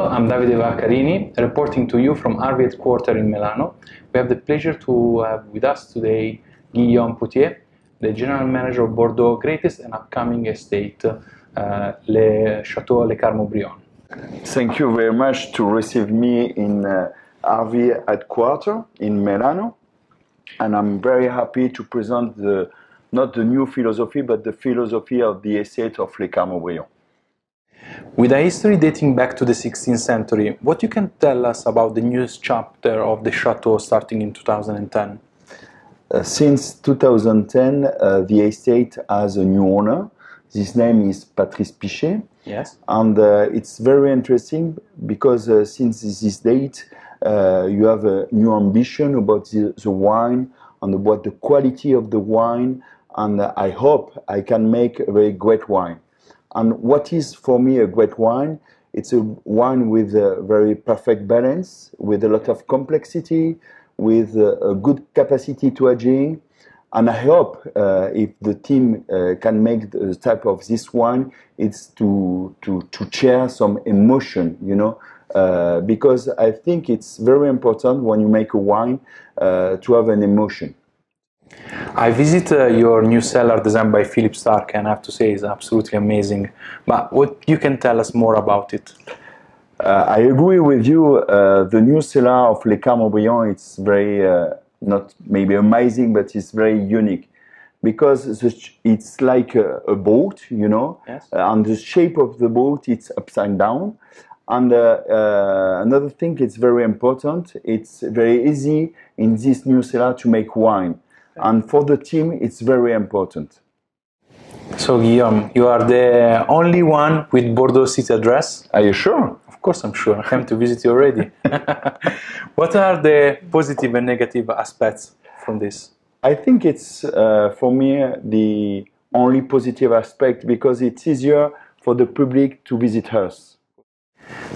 I'm Davide Vaccarini, reporting to you from ARVI headquarters in Milano. We have the pleasure to have with us today Guillaume Pouthier, the general manager of Bordeaux' greatest and upcoming estate, uh, Le Chateau Le Carmes Haut-Brion. Thank you very much to receive me in uh, ARVI headquarters in Milano. And I'm very happy to present the, not the new philosophy, but the philosophy of the estate of Le Carmes Haut-Brion. With a history dating back to the 16th century, what you can tell us about the newest chapter of the chateau starting in 2010? Uh, since 2010, uh, the estate has a new owner. His name is Patrice Pichet. Yes. And uh, it's very interesting because uh, since this date, uh, you have a new ambition about the, the wine and about the quality of the wine. And I hope I can make a very great wine. And what is for me a great wine? It's a wine with a very perfect balance, with a lot of complexity, with a, a good capacity to aging. And I hope uh, if the team uh, can make the type of this wine, it's to, to, to share some emotion, you know, uh, because I think it's very important when you make a wine uh, to have an emotion. I visit uh, your new cellar designed by Philippe Starck and I have to say it's absolutely amazing. But what you can tell us more about it? Uh, I agree with you. Uh, the new cellar of Le Carmes Haut-Brion it's very uh, not maybe amazing, but it's very unique because it's like a, a boat, you know, yes. and the shape of the boat it's upside down. And uh, uh, another thing, it's very important. It's very easy in this new cellar to make wine and for the team it's very important. So Guillaume, you are the only one with Bordeaux City address? Are you sure? Of course I'm sure, I came to visit you already. what are the positive and negative aspects from this? I think it's uh, for me the only positive aspect because it's easier for the public to visit us.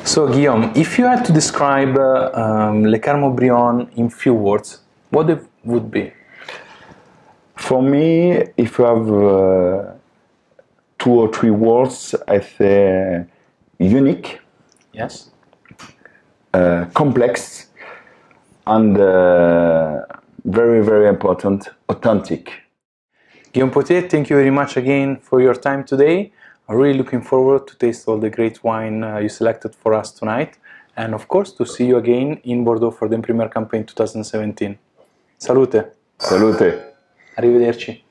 So Guillaume, if you had to describe uh, um, Le Carmes Haut-Brion in few words, what it would be? For me, if you have uh, two or three words, I say unique. Yes. Uh, complex and uh, very, very important, authentic. Guillaume Pouthier, thank you very much again for your time today. I'm really looking forward to taste all the great wine uh, you selected for us tonight. And of course, to see you again in Bordeaux for the Primeur Campaign 2017. Salute! Salute! Arrivederci.